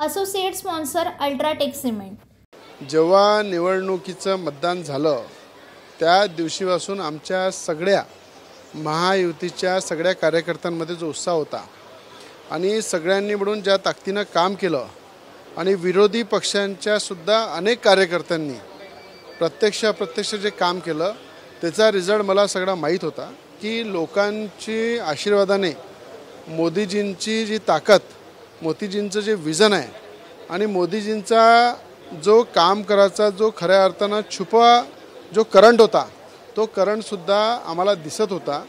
Associate sponsor UltraTech cement. जेव्हा निवडणुकीचं मतदान झालं त्या दिवशीपासून आमच्या सगळ्या महायुतीच्या सगळ्या कार्यकर्त्यांमध्ये जो उत्साह होता. आणि सगळ्यांनी मिळून ज्या ताकदीनं काम केलं आणि विरोधी पक्षांच्या सुद्धा अनेक कार्यकर्त्यांनी प्रत्यक्ष अप्रत्यक्ष जे काम केलं त्याचा रिझल्ट मला सगळा माहीत होता की लोकांची आशीर्वादाने मोदीजींची जी ताकद मोदीजींचं जे विजन आहे आणि मोदीजींचा जो काम करायचा जो खऱ्या अर्थानं छुपा जो करंट होता तो करंटसुद्धा आम्हाला दिसत होता.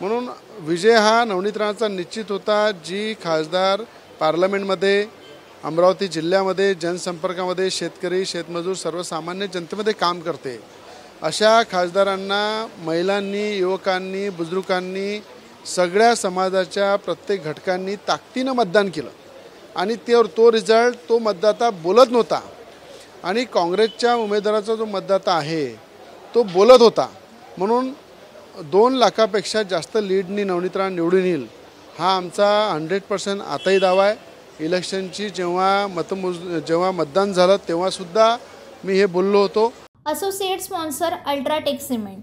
म्हणून विजय हा नवनीत राणाचा निश्चित होता जी खासदार पार्लमेंटमध्ये अमरावती जिल्ह्यामध्ये जनसंपर्कामध्ये शेतकरी शेतमजूर सर्वसामान्य जनतेमध्ये काम करते. अशा खासदारांना महिलांनी युवकांनी बुजुर्गांनी सगळ्या समाजाच्या प्रत्येक घटकांनी ताकदीनं मतदान केलं. आणि त्यावर तो रिझल्ट तो मतदाता बोलत नव्हता. आणि काँग्रेसच्या उमेदवाराचा जो मतदाता आहे तो बोलत होता. म्हणून दोन लाखापेक्षा जास्त लीडनी नवनीतरा निवडून येईल हा आमचा हंड्रेड पर्सेंट आताही दावा आहे. इलेक्शनची जेव्हा मतमोज जेव्हा मतदान झालं तेव्हासुद्धा मी हे बोललो होतो. Associate sponsor UltraTech cement.